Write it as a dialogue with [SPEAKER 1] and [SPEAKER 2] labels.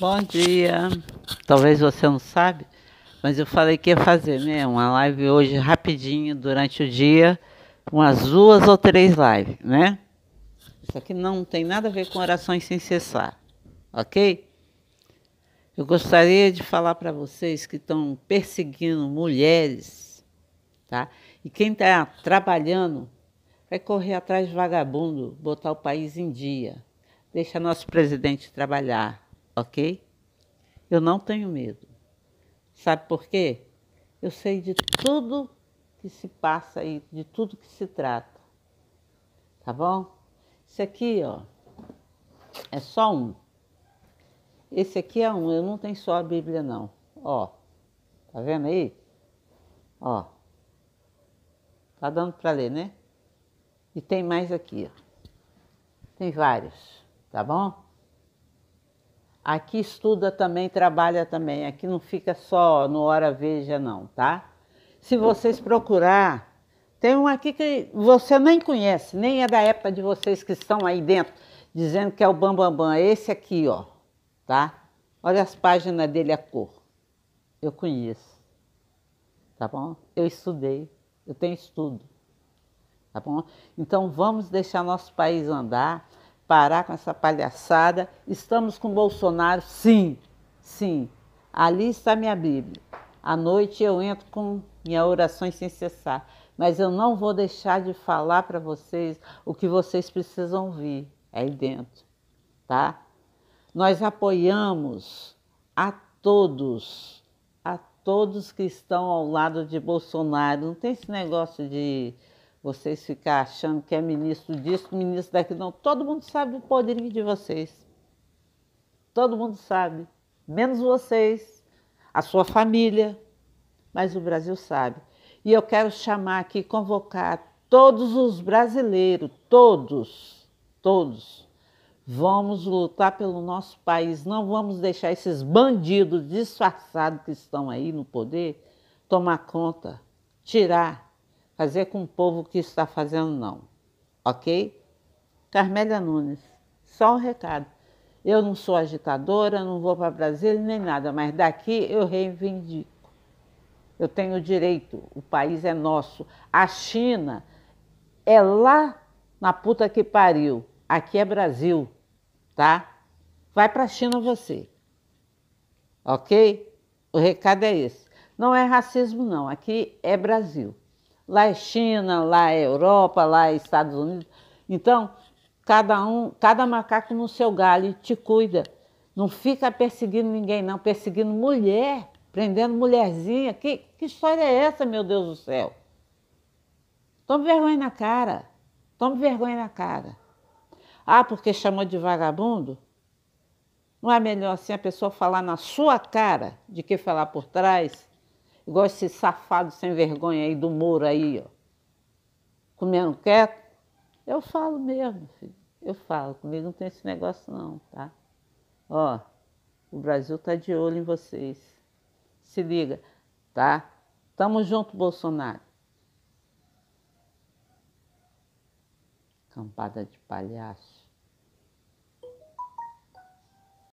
[SPEAKER 1] Bom dia. Talvez você não sabe, mas eu falei que ia fazer, né? Uma live hoje rapidinho durante o dia, umas duas ou três lives, né? Isso aqui não tem nada a ver com orações sem cessar, ok? Eu gostaria de falar para vocês que estão perseguindo mulheres, tá? E quem está trabalhando vai correr atrás de vagabundo, botar o país em dia. Deixa nosso presidente trabalhar, ok? Eu não tenho medo. Sabe por quê? Eu sei de tudo que se passa aí, de tudo que se trata. Tá bom? Esse aqui, ó, é só um. Esse aqui é um, eu não tenho só a Bíblia, não. Ó, tá vendo aí? Ó, tá dando para ler, né? E tem mais aqui, ó. Tem vários, tá bom? Aqui estuda também, trabalha também. Aqui não fica só no Hora Veja, não, tá? Se vocês procurar, tem um aqui que você nem conhece, nem é da época de vocês que estão aí dentro, dizendo que é o Bambambam. Bam, Bam. É esse aqui, ó, tá? Olha as páginas dele, a cor. Eu conheço, tá bom? Eu estudei, eu tenho estudo, tá bom? Então vamos deixar nosso país andar parar com essa palhaçada. Estamos com Bolsonaro? Sim, sim. Ali está minha Bíblia. À noite eu entro com minha orações sem cessar. Mas eu não vou deixar de falar para vocês o que vocês precisam ouvir aí dentro, tá? Nós apoiamos a todos, a todos que estão ao lado de Bolsonaro. Não tem esse negócio de vocês ficar achando que é ministro disso, ministro daquilo. Não, todo mundo sabe o poderio de vocês. Todo mundo sabe. Menos vocês, a sua família. Mas o Brasil sabe. E eu quero chamar aqui, convocar todos os brasileiros, todos, todos. Vamos lutar pelo nosso país. Não vamos deixar esses bandidos disfarçados que estão aí no poder tomar conta, tirar fazer com o povo que está fazendo, não. Ok? Carmélia Nunes, só um recado. Eu não sou agitadora, não vou para Brasília nem nada, mas daqui eu reivindico. Eu tenho direito, o país é nosso. A China é lá na puta que pariu. Aqui é Brasil, tá? Vai para a China você. Ok? O recado é esse. Não é racismo, não. Aqui é Brasil. Lá é China, lá é Europa, lá é Estados Unidos. Então, cada um, cada macaco no seu galho te cuida. Não fica perseguindo ninguém, não, perseguindo mulher, prendendo mulherzinha. Que, que história é essa, meu Deus do céu? Tome vergonha na cara. Tome vergonha na cara. Ah, porque chamou de vagabundo? Não é melhor assim a pessoa falar na sua cara de que falar por trás? Igual esse safado sem vergonha aí do Moro aí, ó. Comendo quieto. Eu falo mesmo, filho. Eu falo. Comigo não tem esse negócio não, tá? Ó, o Brasil tá de olho em vocês. Se liga, tá? Tamo junto, Bolsonaro. Campada de palhaço.